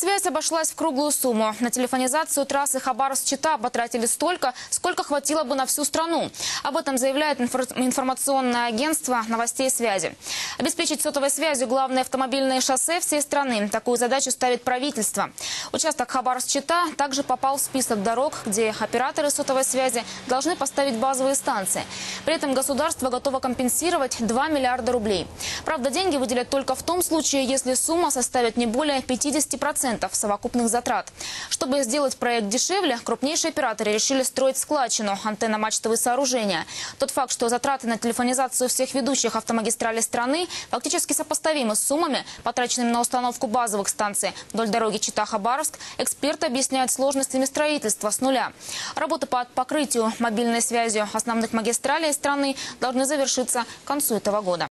Связь обошлась в круглую сумму. На телефонизацию трассы Хабаровск-Чита потратили столько, сколько хватило бы на всю страну. Об этом заявляет инфор- информационное агентство новостей связи. Обеспечить сотовой связью главные автомобильные шоссе всей страны. Такую задачу ставит правительство. Участок Хабаровск-Чита также попал в список дорог, где операторы сотовой связи должны поставить базовые станции. При этом государство готово компенсировать 2 миллиарда рублей. Правда, деньги выделят только в том случае, если сумма составит не более 50% совокупных затрат. Чтобы сделать проект дешевле, крупнейшие операторы решили строить складчину, антенно-мачтовые сооружения. Тот факт, что затраты на телефонизацию всех ведущих автомагистралей страны фактически сопоставимы с суммами, потраченными на установку базовых станций вдоль дороги Чита-Хабаровск, эксперты объясняют сложностями строительства с нуля. Работы по покрытию мобильной связью основных магистралей страны должны завершиться к концу этого года.